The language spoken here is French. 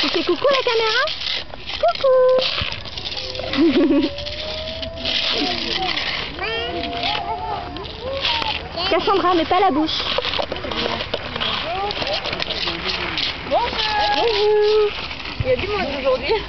Tu fais coucou la caméra Coucou Cassandra, mais pas la bouche. Bonjour. Bonjour. Il y a du monde aujourd'hui.